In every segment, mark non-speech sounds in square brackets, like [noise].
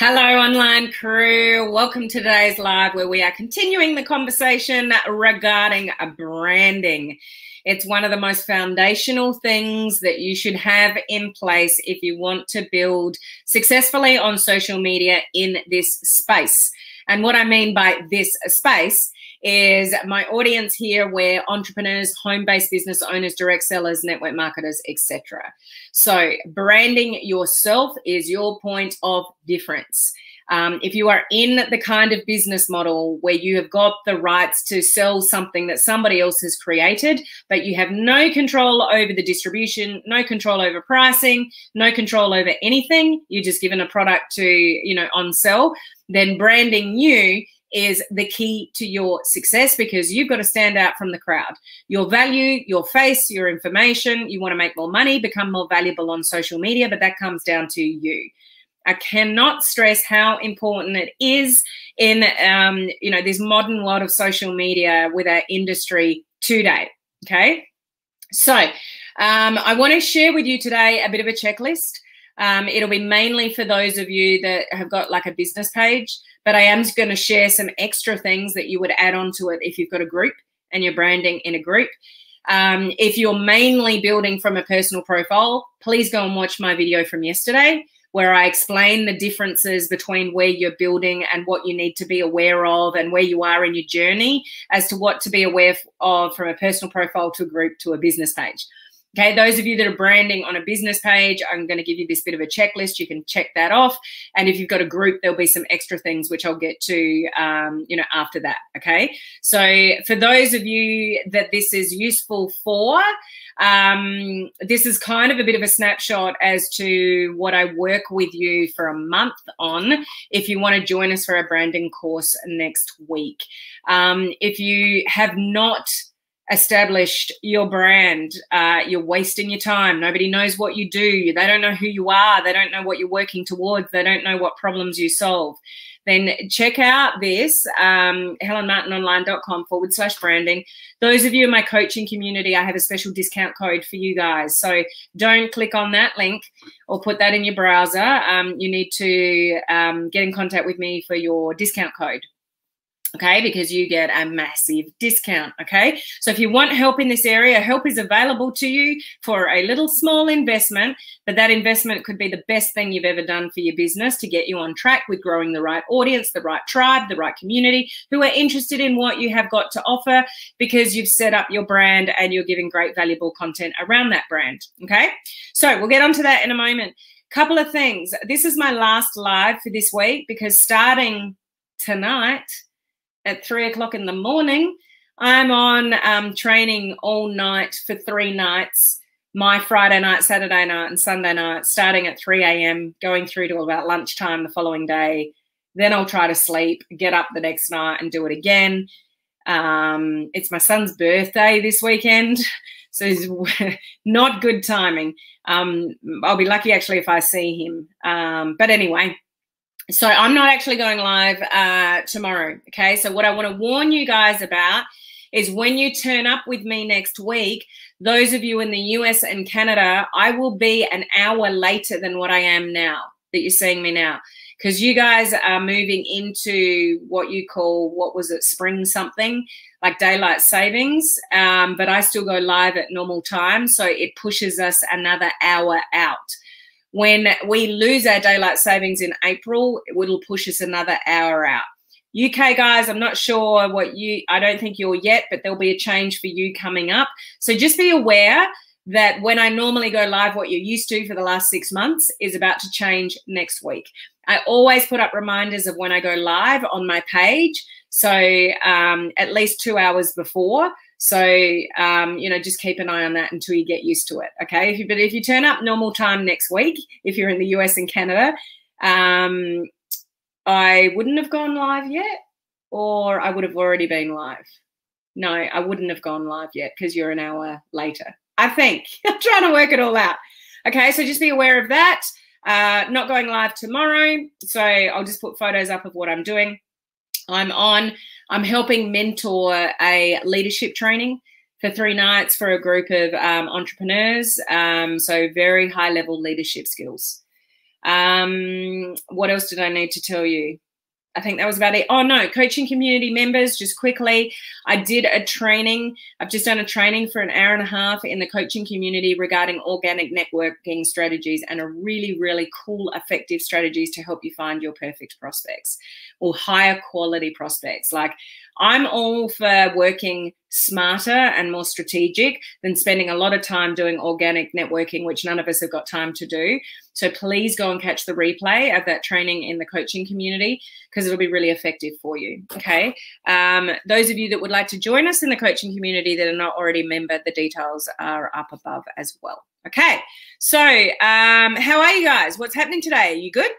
Hello, online crew. Welcome to today's live where we are continuing the conversation regarding branding. It's one of the most foundational things that you should have in place if you want to build successfully on social media in this space. And what I mean by this space is my audience here where entrepreneurs, home-based business owners, direct sellers, network marketers, etc. So branding yourself is your point of difference. Um, if you are in the kind of business model where you have got the rights to sell something that somebody else has created, but you have no control over the distribution, no control over pricing, no control over anything, you're just given a product to, you know, on sell, then branding you is the key to your success because you've got to stand out from the crowd. Your value, your face, your information, you want to make more money, become more valuable on social media, but that comes down to you. I cannot stress how important it is in um, you know this modern world of social media with our industry today. Okay, so um, I want to share with you today a bit of a checklist. Um, it'll be mainly for those of you that have got like a business page but I am going to share some extra things that you would add on to it if you've got a group and you're branding in a group. Um, if you're mainly building from a personal profile, please go and watch my video from yesterday where I explain the differences between where you're building and what you need to be aware of and where you are in your journey as to what to be aware of from a personal profile to a group to a business page. Okay, those of you that are branding on a business page, I'm going to give you this bit of a checklist. You can check that off. And if you've got a group, there'll be some extra things which I'll get to, um, you know, after that. Okay, so for those of you that this is useful for, um, this is kind of a bit of a snapshot as to what I work with you for a month on. If you want to join us for a branding course next week, um, if you have not established your brand, uh, you're wasting your time. Nobody knows what you do. They don't know who you are. They don't know what you're working towards. They don't know what problems you solve. Then check out this, um, helenmartinonline.com forward slash branding. Those of you in my coaching community, I have a special discount code for you guys. So don't click on that link or put that in your browser. Um, you need to um, get in contact with me for your discount code okay because you get a massive discount okay? So if you want help in this area help is available to you for a little small investment but that investment could be the best thing you've ever done for your business to get you on track with growing the right audience the right tribe the right community who are interested in what you have got to offer because you've set up your brand and you're giving great valuable content around that brand okay? So we'll get onto that in a moment. Couple of things. This is my last live for this week because starting tonight at three o'clock in the morning. I'm on um, training all night for three nights my Friday night, Saturday night, and Sunday night, starting at 3 a.m., going through to about lunchtime the following day. Then I'll try to sleep, get up the next night, and do it again. Um, it's my son's birthday this weekend, [laughs] so it's [laughs] not good timing. Um, I'll be lucky actually if I see him. Um, but anyway, so I'm not actually going live uh, tomorrow. Okay. So what I want to warn you guys about is when you turn up with me next week, those of you in the US and Canada, I will be an hour later than what I am now that you're seeing me now. Because you guys are moving into what you call, what was it, spring something, like daylight savings. Um, but I still go live at normal time. So it pushes us another hour out. When we lose our daylight savings in April, it'll push us another hour out. UK guys, I'm not sure what you, I don't think you're yet, but there'll be a change for you coming up. So just be aware that when I normally go live, what you're used to for the last six months is about to change next week. I always put up reminders of when I go live on my page. So um, at least two hours before. So, um, you know, just keep an eye on that until you get used to it. Okay. If you, but if you turn up normal time next week, if you're in the US and Canada, um, I wouldn't have gone live yet, or I would have already been live. No, I wouldn't have gone live yet because you're an hour later. I think [laughs] I'm trying to work it all out. Okay. So just be aware of that. Uh, not going live tomorrow. So I'll just put photos up of what I'm doing. I'm on I'm helping mentor a leadership training for three nights for a group of um, entrepreneurs. Um, so very high level leadership skills. Um, what else did I need to tell you? I think that was about it. Oh no, coaching community members, just quickly. I did a training. I've just done a training for an hour and a half in the coaching community regarding organic networking strategies and a really, really cool, effective strategies to help you find your perfect prospects or higher quality prospects. Like I'm all for working smarter and more strategic than spending a lot of time doing organic networking, which none of us have got time to do. So please go and catch the replay of that training in the coaching community because it'll be really effective for you. Okay. Um, those of you that would like to join us in the coaching community that are not already a member, the details are up above as well. Okay. So, um, how are you guys? What's happening today? Are you good?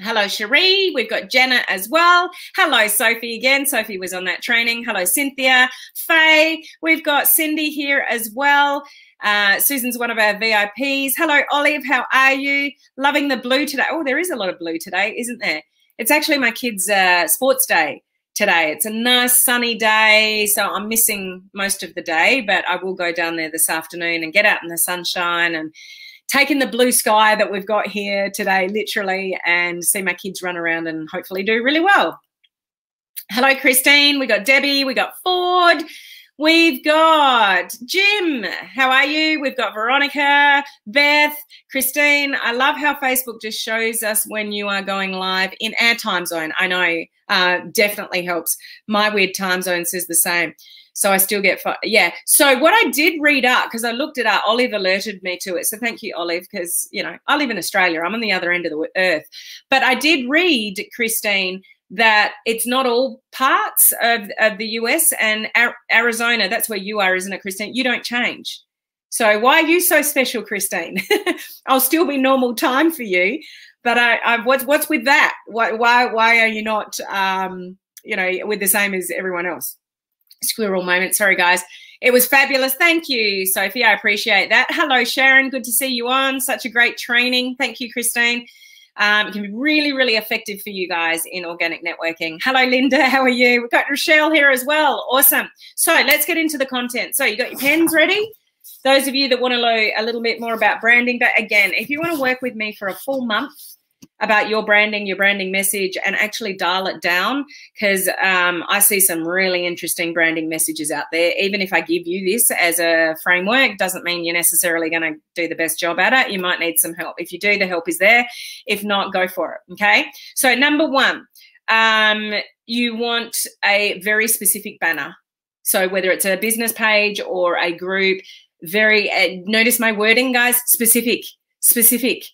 Hello, Cherie. We've got Jenna as well. Hello, Sophie again. Sophie was on that training. Hello, Cynthia. Faye. We've got Cindy here as well. Uh, Susan's one of our VIPs. Hello, Olive. How are you? Loving the blue today. Oh, there is a lot of blue today, isn't there? It's actually my kids' uh, sports day today. It's a nice sunny day, so I'm missing most of the day, but I will go down there this afternoon and get out in the sunshine and taking the blue sky that we've got here today, literally, and see my kids run around and hopefully do really well. Hello, Christine. We got Debbie. We got Ford. We've got Jim. How are you? We've got Veronica, Beth, Christine. I love how Facebook just shows us when you are going live in our time zone. I know, uh, definitely helps. My weird time zone says the same. So I still get, yeah. So what I did read up, because I looked it up, Olive alerted me to it. So thank you, Olive, because, you know, I live in Australia. I'm on the other end of the earth. But I did read, Christine, that it's not all parts of, of the US and Arizona. That's where you are, isn't it, Christine? You don't change. So why are you so special, Christine? [laughs] I'll still be normal time for you, but I, I what's what's with that? Why why why are you not um, you know with the same as everyone else? Squirrel moment. Sorry, guys. It was fabulous. Thank you, Sophie. I appreciate that. Hello, Sharon. Good to see you on. Such a great training. Thank you, Christine. Um, it can be really, really effective for you guys in organic networking. Hello, Linda. How are you? We've got Rochelle here as well. Awesome. So let's get into the content. So you got your pens ready? Those of you that want to know a little bit more about branding, but again, if you want to work with me for a full month, about your branding, your branding message, and actually dial it down because um, I see some really interesting branding messages out there. Even if I give you this as a framework, doesn't mean you're necessarily going to do the best job at it. You might need some help. If you do, the help is there. If not, go for it. Okay. So, number one, um, you want a very specific banner. So, whether it's a business page or a group, very uh, notice my wording, guys, specific, specific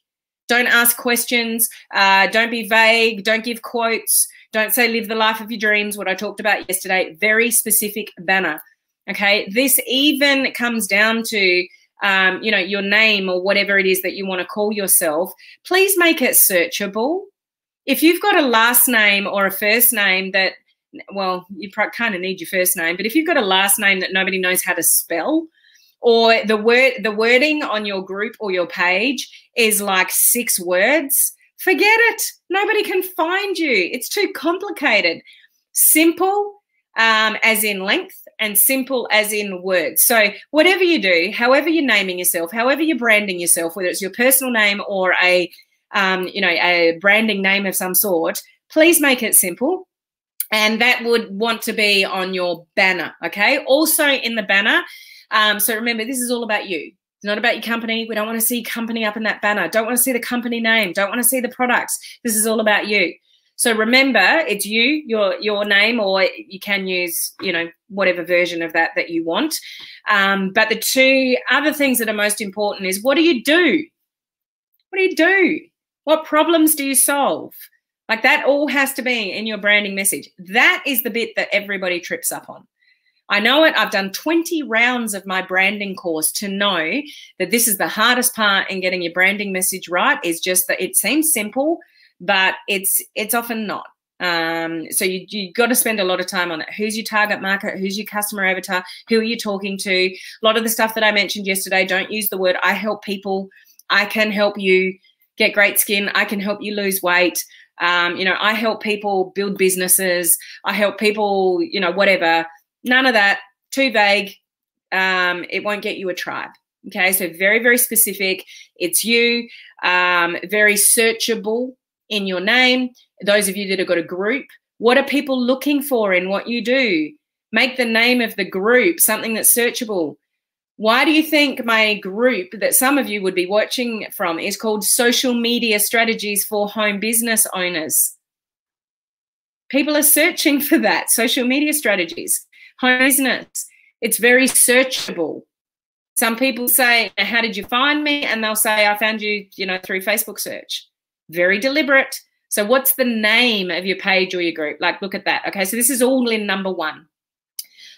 don't ask questions. Uh, don't be vague. Don't give quotes. Don't say live the life of your dreams, what I talked about yesterday. Very specific banner. Okay. This even comes down to, um, you know, your name or whatever it is that you want to call yourself. Please make it searchable. If you've got a last name or a first name that, well, you kind of need your first name, but if you've got a last name that nobody knows how to spell, or the word the wording on your group or your page is like six words. Forget it. Nobody can find you. It's too complicated. Simple um, as in length and simple as in words. So whatever you do however you're naming yourself however you're branding yourself whether it's your personal name or a um, you know a branding name of some sort please make it simple. And that would want to be on your banner okay? Also in the banner um, so remember, this is all about you. It's not about your company. We don't want to see company up in that banner. Don't want to see the company name. Don't want to see the products. This is all about you. So remember, it's you, your your name, or you can use, you know, whatever version of that that you want. Um, but the two other things that are most important is what do you do? What do you do? What problems do you solve? Like that all has to be in your branding message. That is the bit that everybody trips up on. I know it. I've done 20 rounds of my branding course to know that this is the hardest part in getting your branding message right is just that it seems simple, but it's it's often not. Um, so you you got to spend a lot of time on it. Who's your target market? Who's your customer avatar? Who are you talking to? A lot of the stuff that I mentioned yesterday, don't use the word I help people. I can help you get great skin. I can help you lose weight. Um, you know, I help people build businesses. I help people, you know, whatever None of that. Too vague. Um, it won't get you a tribe. Okay, so very, very specific. It's you, um, very searchable in your name. Those of you that have got a group, what are people looking for in what you do? Make the name of the group something that's searchable. Why do you think my group that some of you would be watching from is called Social Media Strategies for Home Business Owners? People are searching [laughs] for that social media strategies, home business. It's very searchable. Some people say, How did you find me? And they'll say, I found you, you know, through Facebook search. Very deliberate. So, what's the name of your page or your group? Like, look at that. Okay, so this is all in number one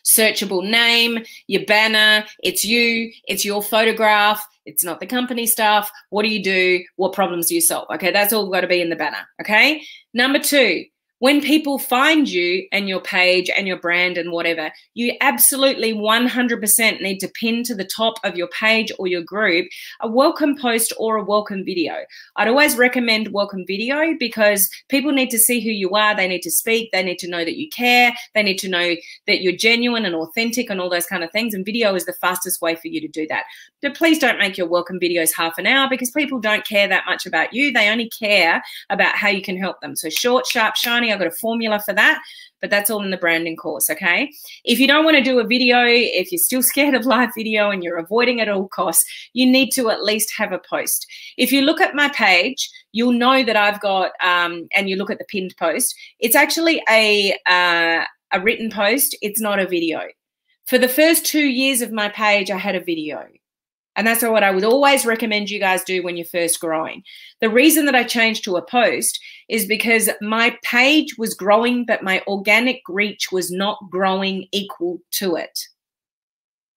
searchable name, your banner, it's you, it's your photograph, it's not the company stuff. What do you do? What problems do you solve? Okay, that's all got to be in the banner. Okay. Number two, when people find you and your page and your brand and whatever, you absolutely 100% need to pin to the top of your page or your group a welcome post or a welcome video. I'd always recommend welcome video because people need to see who you are. They need to speak. They need to know that you care. They need to know that you're genuine and authentic and all those kind of things. And video is the fastest way for you to do that. But please don't make your welcome videos half an hour because people don't care that much about you. They only care about how you can help them. So short, sharp, shiny I've got a formula for that, but that's all in the branding course, okay? If you don't want to do a video, if you're still [laughs] scared of live video and you're avoiding at all costs, you need to at least have a post. If you look at my page, you'll know that I've got, um, and you look at the pinned post, it's actually a, uh, a written post. It's not a video. For the first two years of my page, I had a video. And that's what I would always recommend you guys do when you're first growing. The reason that I changed to a post is because my page was growing, but my organic reach was not growing equal to it.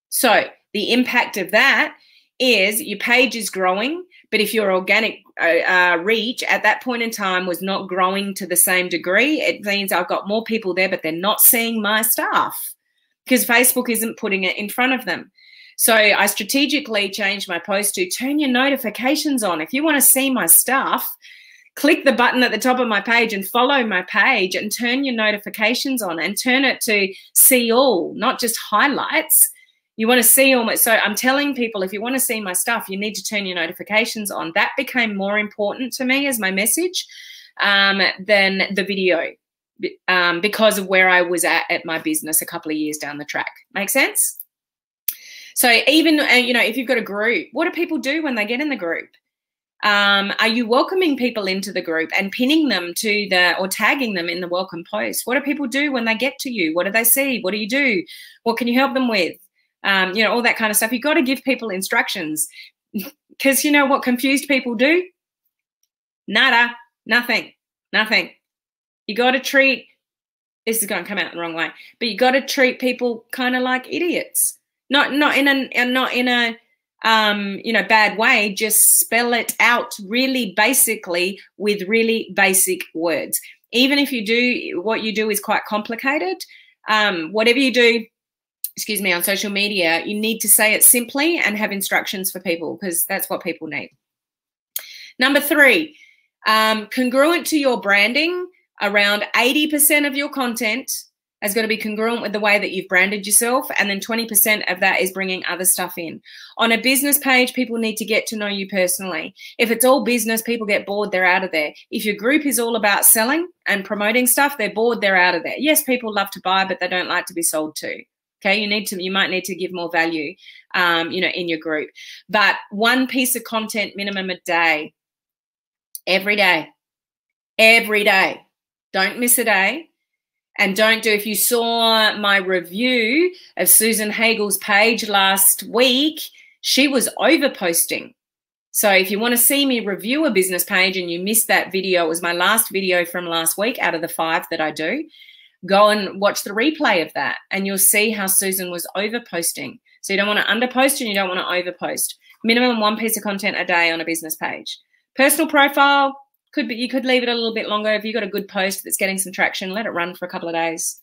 So the impact of that is your page is growing, but if your organic uh, uh, reach at that point in time was not growing to the same degree, it means I've got more people there, but they're not seeing my stuff because Facebook isn't putting it in front of them. So I strategically changed my post to turn your notifications on. If you want to see my stuff, click the button at the top of my page and follow my page and turn your notifications on and turn it to see all, not just highlights. You want to see all my, so I'm telling people if you want to see my stuff, you need to turn your notifications on. That became more important to me as my message um, than the video um, because of where I was at at my business a couple of years down the track. Make sense? So even uh, you know, if you've got a group, what do people do when they get in the group? Um, are you welcoming people into the group and pinning them to the or tagging them in the welcome post? What do people do when they get to you? What do they see? What do you do? What can you help them with? Um, you know, all that kind of stuff. You've got to give people instructions [laughs] because you know what confused people do? Nada, nothing, nothing. You got to treat this is going to come out the wrong way, but you got to treat people kind of like idiots not not in a not in a um, you know bad way. Just spell it out really basically with really basic words. Even if you do what you do is quite complicated, um, whatever you do, excuse me, on social media, you need to say it simply and have instructions for people because that's what people need. Number three, um, congruent to your branding, around 80% of your content has got to be congruent with the way that you've branded yourself. And then 20% of that is bringing other stuff in. On a business page, people need to get to know you personally. If it's all business, people get bored, they're out of there. If your group is all about selling and promoting stuff, they're bored, they're out of there. Yes, people love to buy, but they don't like to be sold to. Okay, you need to, you might need to give more value, um, you know, in your group. But one piece of content minimum a day, every day, every day. Don't miss a day and don't do, if you saw my review of Susan Hagel's page last week, she was over posting. So if you want to see me review a business page and you missed that video, it was my last video from last week out of the five that I do. Go and watch the replay of that and you'll see how Susan was over posting. So you don't want to underpost and you don't want to overpost. Minimum one piece of content a day on a business page. Personal profile, could be you could leave it a little bit longer. If you've got a good post that's getting some traction let it run for a couple of days.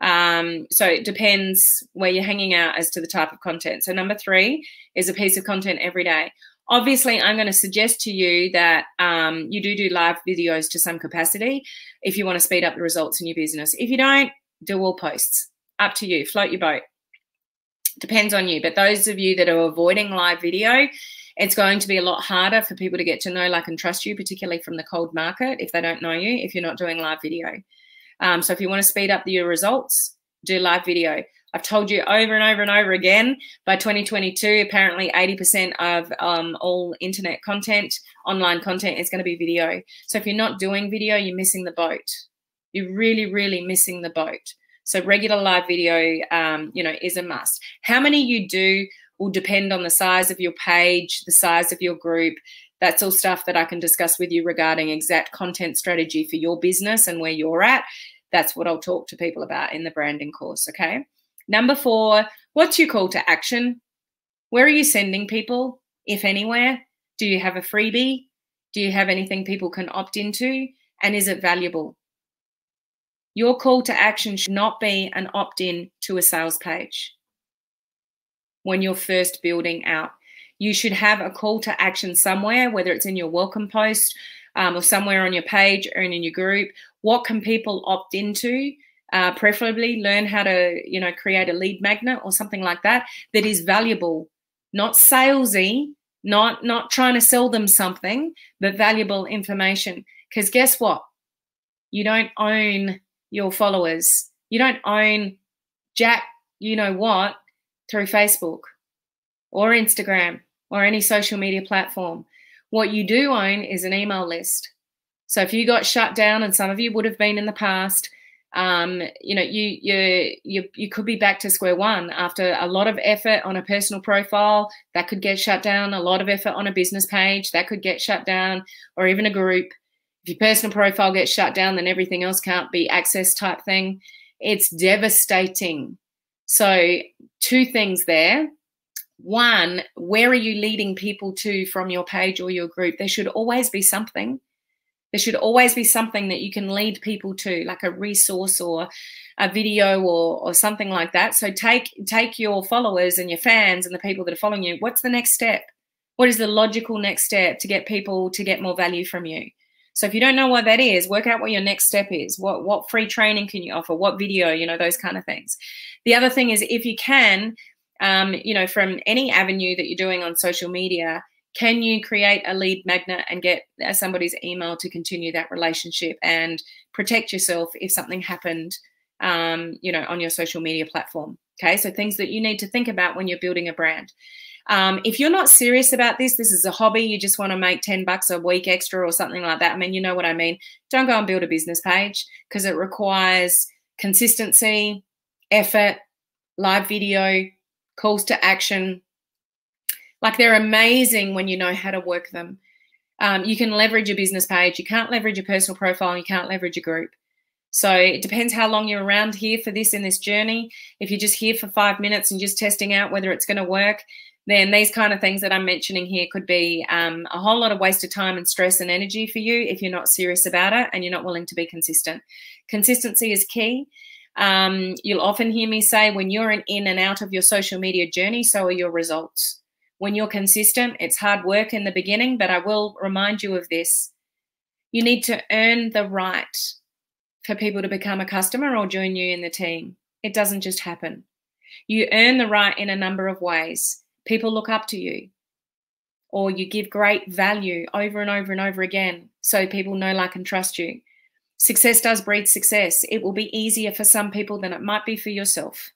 Um, so it depends where you're hanging out as to the type of content. So number three is a piece of content every day. Obviously i'm going to suggest to you that um, you do do live videos to some capacity if you want to speed up the results in your business. If you don't do all posts. Up to you. Float your boat. Depends on you. But those of you that are avoiding live video, it's going to be a lot harder for people to get to know, like, and trust you, particularly from the cold market if they don't know you, if you're not doing live video. Um, so if you want to speed up your results, do live video. I've told you over and over and over again, by 2022, apparently 80% of um, all internet content, online content is going to be video. So if you're not doing video, you're missing the boat. You're really, really missing the boat. So regular live video, um, you know, is a must. How many you do will depend on the size of your page, the size of your group. That's all stuff that I can discuss with you regarding exact content strategy for your business and where you're at. That's what I'll talk to people about in the branding course. Okay. Number four, what's your call to action? Where are you sending people, if anywhere? Do you have a freebie? Do you have anything people can opt into? And is it valuable? Your call to action should not be an opt in to a sales page when you're first building out. You should have a call to action somewhere, whether it's in your welcome post um, or somewhere on your page or in your group. What can people opt into? uh, preferably learn how to you know create a lead magnet or something like that that is valuable not salesy not not trying to sell them something but valuable information because guess what you don't own your followers you don't own jack you know what through facebook or instagram or any social media platform what you do own is an email list so if you got shut down and some of you would have been in the past um, you know, you you you you could be back to square one after a lot of effort on a personal profile that could get shut down. A lot of effort on a business page that could get shut down, or even a group. If your personal profile gets shut down, then everything else can't be accessed. Type thing. It's devastating. So, two things there. One, where are you leading people to from your page or your group? There should always be something there should always be something that you can lead people to, like a resource or a video or, or something like that. So take take your followers and your fans and the people that are following you. What's the next step? What is the logical next step to get people to get more value from you? So if you don't know what that is, work out what your next step is. What what free training can you offer? What video? You know those kind of things. The other thing is if you can, um, you know, from any avenue that you're doing on social media, can you create a lead magnet and get uh, somebody's email to continue that relationship and protect yourself if something happened um, you know on your social media platform okay so things that you need to think about when you're building a brand um, if you're not serious about this this is a hobby you just want to make 10 bucks a week extra or something like that i mean you know what i mean don't go and build a business page because it requires consistency effort live video calls to action like they're amazing when you know how to work them. Um, you can leverage a business page. You can't leverage a personal profile. You can't leverage a group. So it depends how long you're around here for this in this journey. If you're just here for five minutes and just testing out whether it's going to work, then these kind of things that I'm mentioning here could be um, a whole lot of waste of time and stress and energy for you if you're not serious about it and you're not willing to be consistent. Consistency is key. Um, you'll often hear me say when you're in, in and out of your social media journey, so are your results when you're consistent. It's hard work in the beginning, but I will remind you of this. You need to earn the right for people to become a customer or join you in the team. It doesn't just happen. You earn the right in a number of ways. People look up to you, or you give great value over and over and over again so people know, like, and trust you. Success does breed success. It will be easier for some people than it might be for yourself.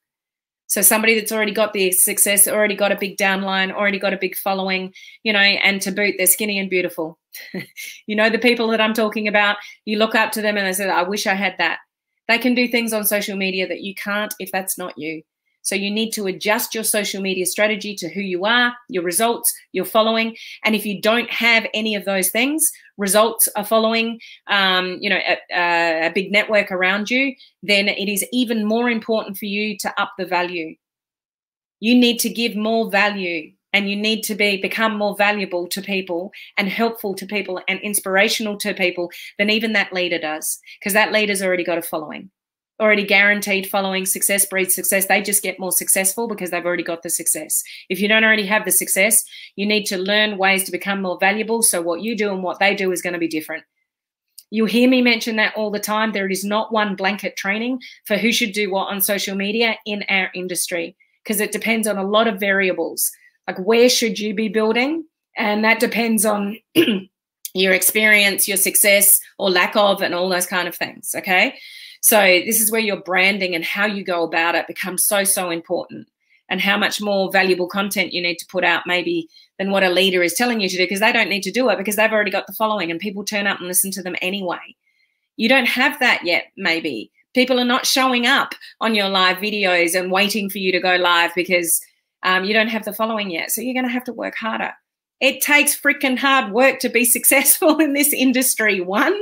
So somebody that's already got the success, already got a big downline, already got a big following, you know, and to boot, they're skinny and beautiful. [laughs] you know, the people that I'm talking about, you look up to them and they say, I wish I had that. They can do things on social media that you can't if that's not you. So you need to adjust your social media strategy to who you are, your results, your following. And if you don't have any of those things, results are following, um, you know, a, a big network around you, then it is even more important for you to up the value. You need to give more value and you need to be become more valuable to people and helpful to people and inspirational to people than even that leader does because that leader's already got a following already guaranteed following success breeds success they just get more successful because they've already got the success if you don't already have the success you need to learn ways to become more valuable so what you do and what they do is going to be different you hear me mention that all the time there is not one blanket training for who should do what on social media in our industry because it depends on a lot of variables. Like where should you be building? And that depends on [clears throat] your experience, your success or lack of, and all those kind of things. Okay. So this is where your branding and how you go about it becomes so, so important and how much more valuable content you need to put out maybe than what a leader is telling you to do because they don't need to do it because they've already got the following and people turn up and listen to them anyway. You don't have that yet, maybe. People are not showing up on your live videos and waiting for you to go live because um, you don't have the following yet. So you're going to have to work harder. It takes freaking hard work to be [laughs] successful in this industry, one,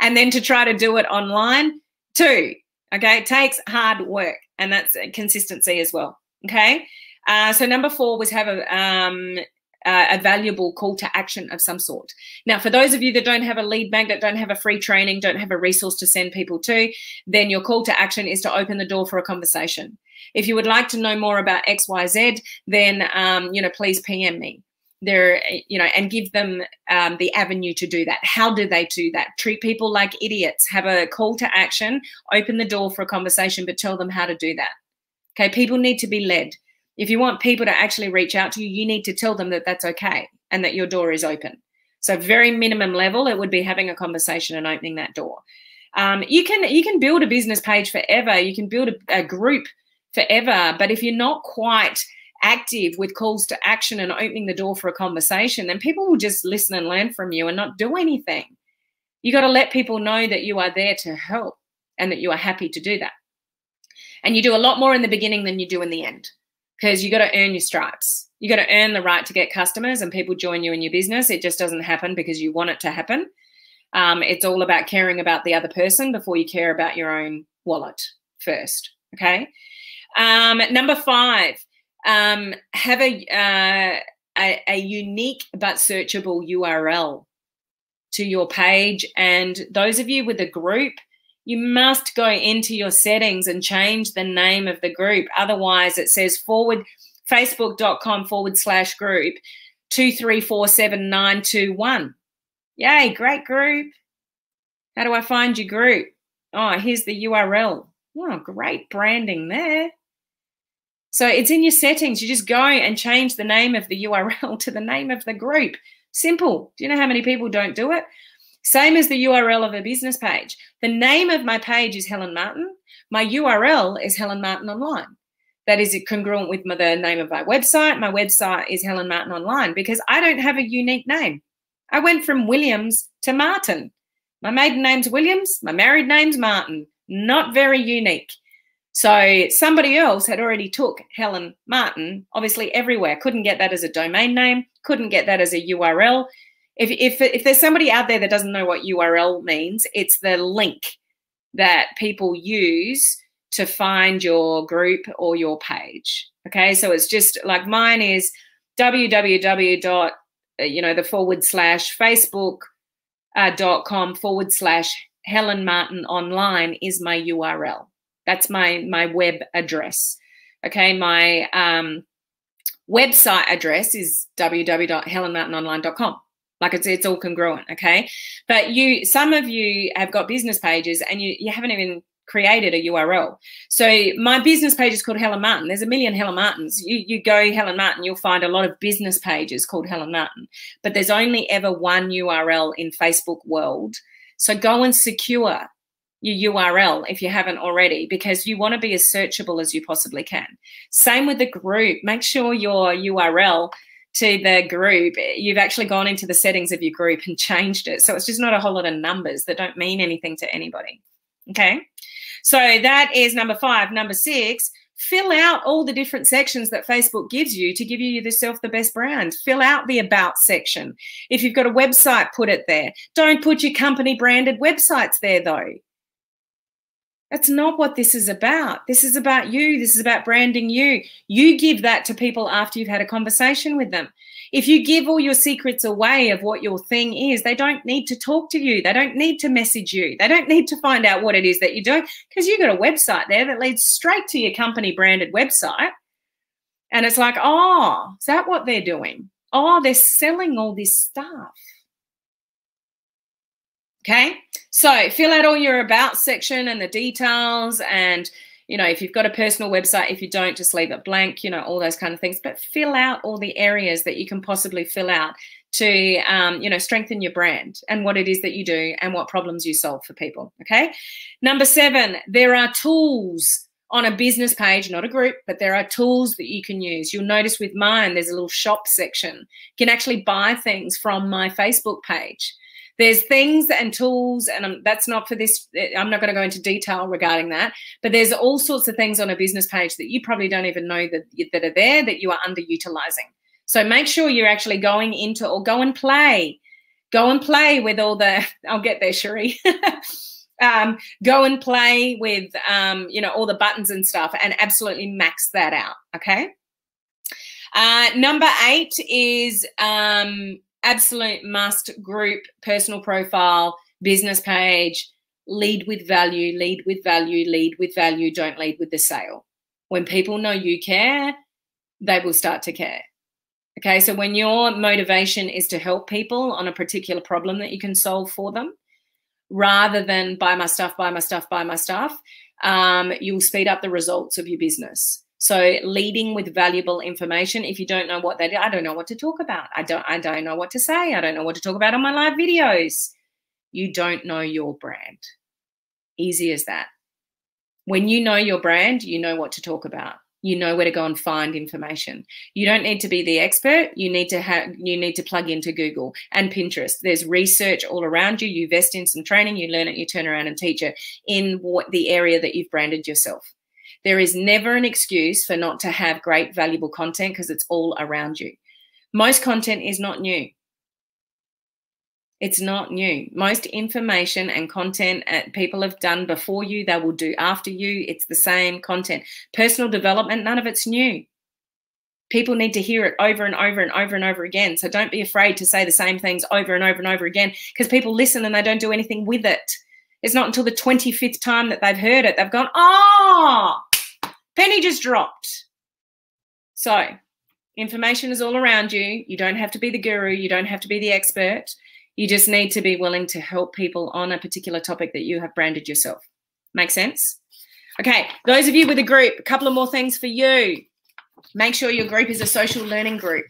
and then to try to do it online, two. Okay, it takes hard work, and that's consistency as well. Okay, uh, so number four was have a um, a valuable call to action of some sort. Now, for those of you that don't have a lead magnet, don't have a free training, don't have a resource to send people to, then your call to action is to open the door for a conversation. If you would like to know more about XYZ, then, um, you know, please PM me there, you know, and give them um, the avenue to do that. How do they do that? Treat people like idiots. Have a call to action. Open the door for a conversation, but tell them how to do that. Okay, people need to be led. If you want people to actually reach out to you, you need to tell them that that's okay and that your door is open. So, very minimum level, it would be having a conversation and opening that door. Um, you can you can build a business page forever. You can build a, a group forever, but if you're not quite active with calls to action and opening the door for a conversation, then people will just listen and learn from you and not do anything. You got to let people know that you are there to help and that you are happy to do that. And you do a lot more in the beginning than you do in the end because you got to earn your stripes. You got to earn the right to get customers and people join you in your business. It just doesn't happen because you want it to happen. Um, it's all about caring about the other person before you care about your own wallet first. Okay. Um, number five, um, have a, uh, a, a unique but searchable URL to your page. And those of you with a group, you must go into your settings and change the name of the group. Otherwise, it says forward facebook.com forward slash group 2347921. Yay, great group. How do I find your group? Oh, here's the URL. Oh, great branding there. So it's in your settings. You just go and change the name of the URL [laughs] to the name of the group. Simple. Do you know how many people don't do it? Same as the URL of a business page. The name of my page is Helen Martin. My URL is Helen Martin Online. That is congruent with my, the name of my website. My website is Helen Martin Online because I don't have a unique name. I went from Williams to Martin. My maiden name's Williams. My married name's Martin. Not very unique. So somebody else had already took Helen Martin, obviously everywhere. Couldn't get that as a domain name. Couldn't get that as a URL. If, if, if there's somebody out there that doesn't know what URL means, it's the link that people use to find your group or your page. Okay, so it's just like mine is www. dot you know the forward slash Facebook uh, dot com forward slash Helen Martin online is my URL. That's my my web address. Okay, my um, website address is www.helenmartinonline.com. Like it's it's all congruent, okay? But you some of you have got business pages and you you haven't even created a URL. So my business page is called Helen Martin. There's a million Helen Martins. You you go Helen Martin, you'll find a lot of business pages called Helen Martin. But there's only ever one URL in Facebook world. So go and secure your URL if you haven't already, because you want to be as searchable as you possibly can. Same with the group. Make sure your URL to the group, you've actually gone into the settings of your group and changed it. So it's just not a whole lot of numbers that don't mean anything to anybody. Okay. So that is number five. Number six, fill out all the different sections that Facebook gives you to give you yourself the best brand. Fill out the about section. If you've got a website, put it there. Don't put your company branded websites there though. That's not what this is about. This is about you. This is about branding you. You give that to people after you've had a conversation with them. If you give all your secrets away of what your thing is, they don't need to talk to you. They don't need to message you. They don't need to find out what it is that you're doing because you've got a website there that leads straight to your company branded website. And it's like, oh, is that what they're doing? Oh, they're selling all this stuff. Okay, so fill out all your about section and the details and you know, if you've got a personal website, if you don't, just leave it blank, you know, all those kind of things. But fill out all the areas that you can possibly fill out to, um, you know, strengthen your brand and what it is that you do and what problems you solve for people. Okay. Number seven, there are tools on a business page, not a group, but there are tools that you can use. You'll notice with mine, there's a little shop section. You can actually buy things from my Facebook page there's things and tools and I'm, that's not for this i'm not going to go into detail regarding that but there's all sorts of things on a business page that you probably don't even know that, that are there that you are underutilizing. So make sure you're actually going into or go and play. Go and play with all the [laughs] i'll get there cherie. [laughs] Um, go and play with um, you know all the buttons and stuff and absolutely max that out okay? Uh, number eight is um, absolute must group personal profile business page lead with value lead with value lead with value don't lead with the sale. When people know you care they will start to care. Okay so when your motivation is to help people on a particular problem that you can solve for them rather than buy my stuff buy my stuff buy my stuff um, you'll speed up the results of your business so leading with valuable information. If you don't know what that is, I don't know what to talk about. I don't I don't know what to say. I don't know what to talk about on my live videos. You don't know your brand. Easy as that. When you know your brand, you know what to talk about. You know where to go and find information. You don't need to be the expert. You need to have you need to plug into Google and Pinterest. There's research all around you. You invest in some training, you learn it, you turn around and teach it in what the area that you've branded yourself. There is never an excuse for not to have great, valuable content because it's all around you. Most content is not new. It's not new. Most information and content uh, people have done before you, they will do after you. It's the same content. Personal development, none of it's new. People need to hear it over and over and over and over again. So don't be afraid to say the same things over and over and over again because people listen and they don't do anything with it. It's not until the 25th time that they've heard it, they've gone, oh, penny just dropped. So, information is all around you. You don't have to be the guru, you don't have to be the expert. You just need to be willing to help people on a particular topic that you have branded yourself. Make sense? Okay, those of you with a group, a couple of more things for you. Make sure your group is a social learning group.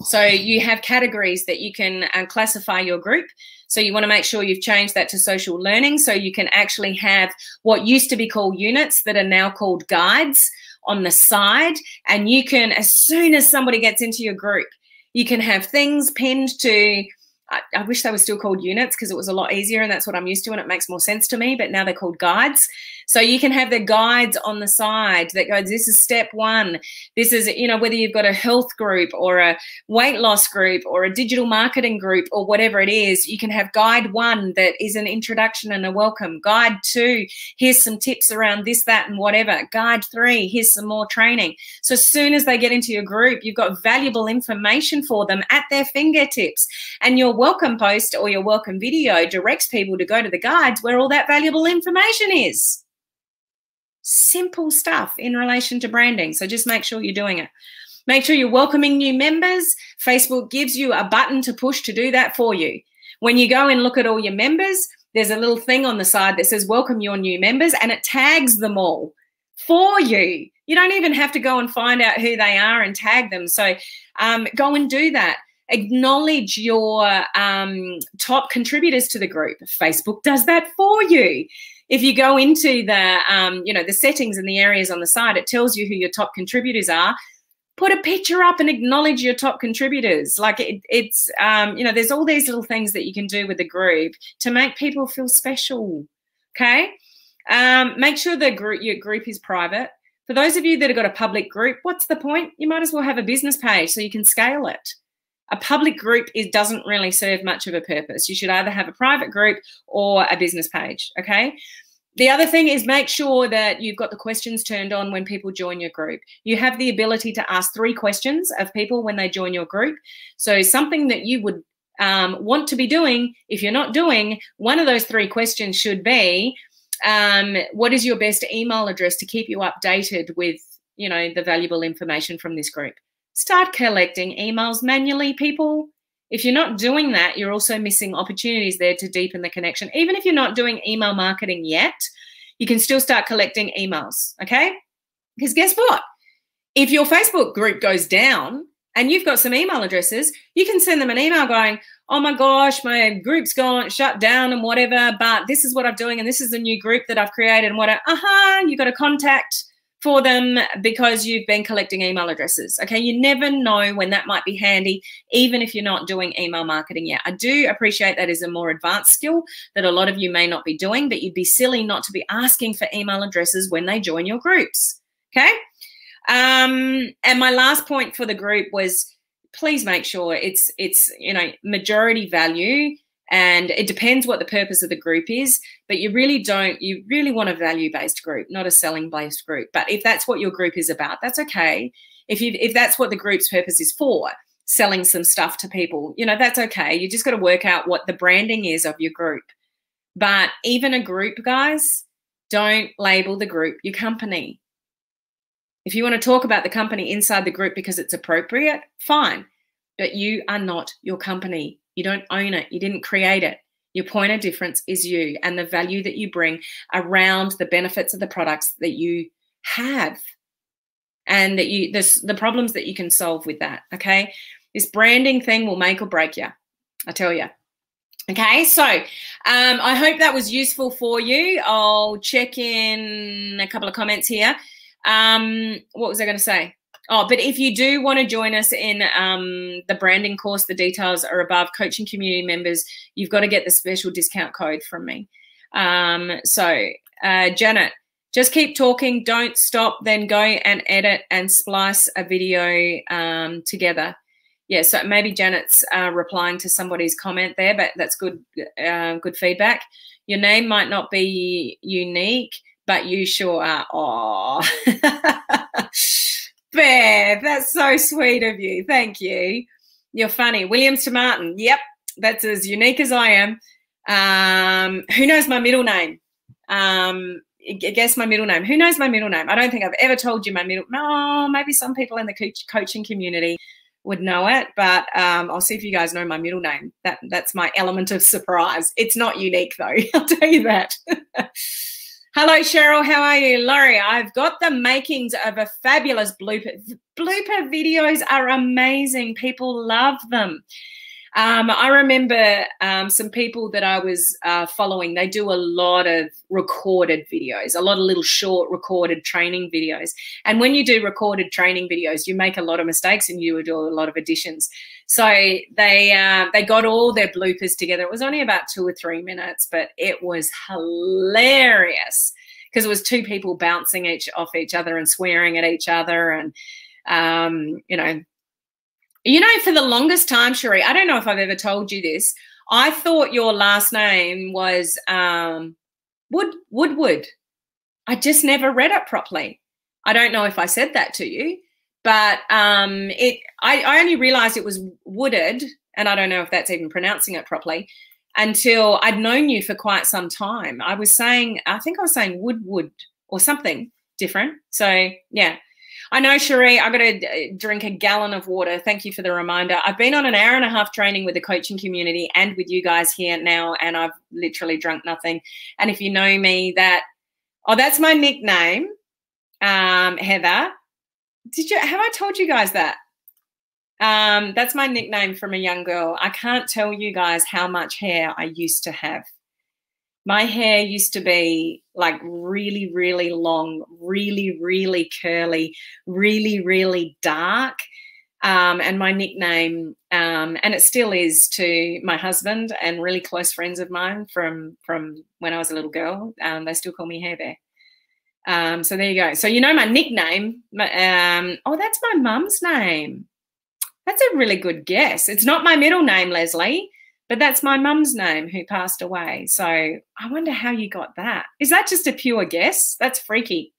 So you have categories that you can uh, classify your group. So you want to make sure you've changed that to social learning so you can actually have what used to be called units that are now called guides on the side. And you can, as soon as somebody gets into your group, you can have things pinned to I, I, wish they were still called units because it was a lot easier and that's what I'm used to and it makes more sense to me. But now they're called guides. So you can have the guides on the side that goes, this is step one. This is, you know, whether you've got a health group or a weight loss group or a digital marketing group or whatever it is, you can have guide one that is an introduction and a welcome. Guide two, here's some tips around this, that, and whatever. Guide three, here's some more training. So as soon as they get into your group, you've got valuable information for them at their fingertips. And your welcome post or your welcome video directs people to go to the guides where all that valuable information is simple stuff in relation to branding. So just make sure you're doing it. Make sure you're welcoming new members. Facebook gives you a button to push to do that for you. When you go and look at all your members, there's a little thing on the side that says welcome your new members and it tags them all for you. You don't even have to go and find out who they are and tag them. So um, go and do that. Acknowledge your um, top contributors to the group. Facebook does that for you if you go into the um, you know the settings and the areas on the side, it tells you who your top contributors are. Put a picture up and acknowledge your top contributors. Like it, it's um, you know there's all these little things that you can do with the group to make people feel special. Okay, um, make sure the group your group is private. For those of you that have got a public group, what's the point? You might as well have a business page so you can scale it a public group is, doesn't really serve much of a purpose. You should either have a private group or a business page. Okay. The other thing is make sure that you've got the questions turned on when people join your group. You have the ability to ask three questions of people when they join your group. So something that you would um, want to be doing, if you're not doing, one of those three questions should be, um, what is your best email address to keep you updated with, you know, the valuable information from this group? Start collecting emails manually, people. If you're not doing that, you're also missing opportunities there to deepen the connection. Even if you're not doing email marketing yet, you can still start collecting emails. Okay. Because guess what? If your Facebook group goes down and you've got some email addresses, you can send them an email going, oh my gosh, my group's gone shut down and whatever, but this is what I'm doing and this is a new group that I've created and whatever. Uh-huh, you got a contact for them because you've been collecting email addresses. Okay, you never know when that might be handy, even if you're not doing email marketing yet. I do appreciate that is a more advanced skill that a lot of you may not be doing, but you'd be silly not to be asking for email addresses when they join your groups. Okay. Um, and my last point for the group was please make sure it's it's you know majority value and it depends what the purpose of the group is but you really don't you really want a value based group not a selling based group. But if that's what your group is about that's okay. If you if that's what the group's purpose is for selling some stuff to people you know that's okay. You just got to work out what the branding is of your group. But even a group guys don't label the group your company. If you want to talk about the company inside the group because it's appropriate fine. But you are not your company you don't own it. You didn't create it. Your point of difference is you and the value that you bring around the benefits of the products that you have and that you this the problems that you can solve with that. Okay. This branding thing will make or break you. I tell you. Okay, so um, I hope that was useful for you. I'll check in a couple of comments here. Um, what was I going to say? Oh, but if you do want to join us in um, the branding course, the details are above. Coaching community members, you've got to get the special discount code from me. Um, so, uh, Janet, just keep talking. Don't stop. Then go and edit and splice a video um, together. Yeah, so maybe Janet's uh, replying to somebody's comment there, but that's good. Uh, good feedback. Your name might not be unique, but you sure are. Oh. [laughs] Bear, that's so sweet of you. Thank you. You're funny. Williams to Martin. Yep, that's as unique as I am. Um, who knows my middle name? Um, guess my middle name. Who knows my middle name? I don't think I've ever told you my middle. No, maybe some people in the coach coaching community would know it, but um, I'll see if you guys know my middle name. That that's my element of surprise. It's not unique though. [laughs] I'll tell you that. [laughs] Hello, Cheryl. How are you? Laurie, I've got the makings of a fabulous blooper. Blooper videos are amazing. People love them. Um, I remember um, some people that I was uh, following, they do a lot of recorded videos, a lot of little short recorded training videos. And when you do recorded training videos, you make a lot of mistakes and you do a lot of additions. So they uh, they got all their bloopers together. It was only about two or three minutes, but it was hilarious because it was two people bouncing each off each other and swearing at each other and um, you know you know, for the longest time, Cherie, I don't know if I've ever told you this. I thought your last name was um, Wood Woodwood. I just never read it properly. I don't know if I said that to you, but um, it. I, I only realized it was wooded, and I don't know if that's even pronouncing it properly until I'd known you for quite some time. I was saying, I think I was saying Woodwood or something different. So yeah, I know, Cherie, I've got to uh, drink a gallon of water. Thank you for the reminder. I've been on an hour and a half training with the coaching community and with you guys here now, and I've literally drunk nothing. And if you know me, that, oh, that's my nickname, um, Heather. Did you, have I told you guys that? Um, that's my nickname from a young girl. I can't tell you guys how much hair I used to have my hair used to be like really, really long, really, really curly, really, really dark. Um, and my nickname, um, and it still is to my husband and really close friends of mine from from when I was a little girl. Um, they still call me Hair Bear. Um, so there you go. So you know my nickname. Um, oh, that's my mum's name. That's a really good guess. It's not my middle name, Leslie. But that's my mum's name who passed away. So I wonder how you got that. Is that just a pure guess? That's freaky.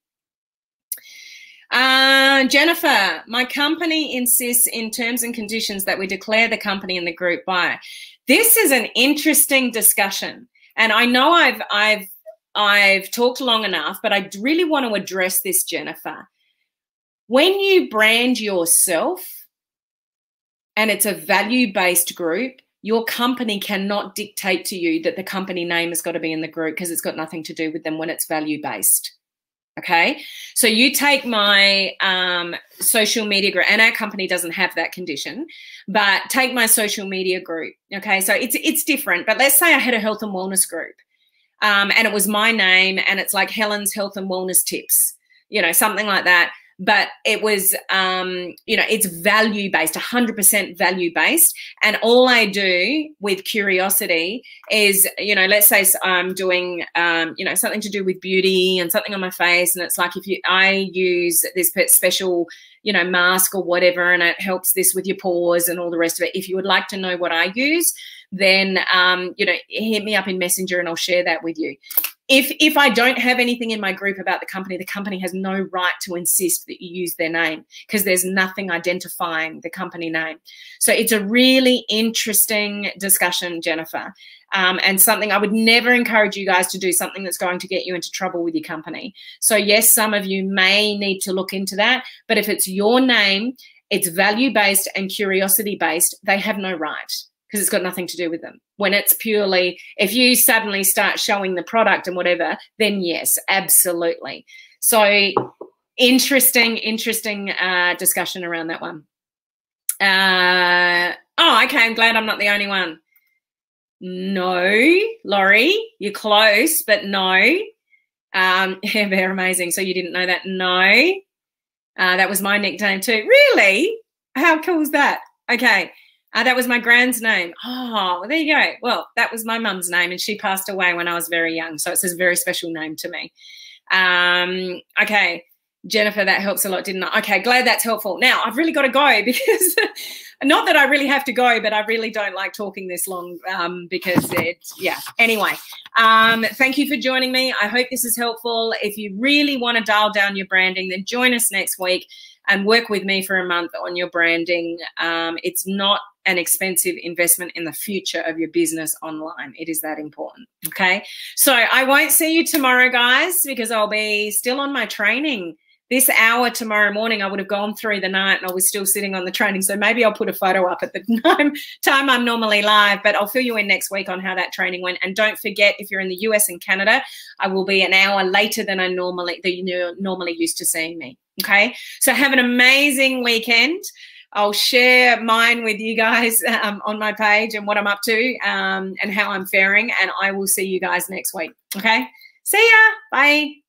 Uh, Jennifer, my company insists in terms and conditions that we declare the company and the group by. This is an interesting discussion. And I know I've I've I've talked long enough, but I really want to address this, Jennifer. When you brand yourself and it's a value-based group, your company cannot dictate to you that the company name has got to be in the group because it's got nothing to do with them when it's value based. Okay. So you take my um, social media group, and our company doesn't have that condition, but take my social media group. Okay. So it's it's different. But let's say I had a health and wellness group. Um, and it was my name, and it's like Helen's Health and Wellness Tips, you know, something like that but it was um, you know it's value based 100% value based and all i do with curiosity is you know let's say i'm doing um, you know something to do with beauty and something on my face and it's like if you i use this special you know mask or whatever and it helps this with your pores and all the rest of it. If you would like to know what i use then um, you know hit me up in messenger and i'll share that with you if if I don't have anything in my group about the company, the company has no right to insist that you use their name because there's nothing identifying the company name. So it's a really interesting discussion, Jennifer, um, and something I would never encourage you guys to do something that's going to get you into trouble with your company. So yes, some of you may need to look into that, but if it's your name, it's value based and curiosity based, they have no right because it's got nothing to do with them. When it's purely, if you suddenly start showing the product and whatever, then yes, absolutely. So interesting, interesting uh, discussion around that one. Uh, oh, okay. I'm glad I'm not the only one. No, Laurie, you're close, but no. Um, [laughs] yeah, they're amazing. So you didn't know that? No. Uh, that was my nickname too. Really? How cool is that? Okay. Uh, that was my grand's name. Oh, well, there you go. Well, that was my mum's name, and she passed away when I was very young. So it's a very special name to me. Um, okay, Jennifer, that helps a lot, didn't I? Okay, glad that's helpful. Now, I've really got to go [laughs] because not that I really have to go, but I really don't like talking this long um, because it's, yeah. Anyway, um, thank you for joining me. I hope this is helpful. If you really want to dial down your branding, then join us next week and work with me for a month on your branding. Um, it's not an expensive investment in the future of your business online. It is that important. Okay. So I won't see you tomorrow, guys, because I'll be still on my training. This hour tomorrow morning, I would have gone through the night and I was still sitting on the training. So maybe I'll put a photo up at the [laughs] time, time I'm normally live, but I'll fill you in next week on how that training went. And don't forget, if you're in the US and Canada, I will be an hour later than I normally, that you normally used to seeing me. Okay. So have an amazing weekend. I'll share mine with you guys [laughs] um, on my page and what I'm up to um, and how I'm faring. And I will see you guys next week. Okay. See ya. Bye.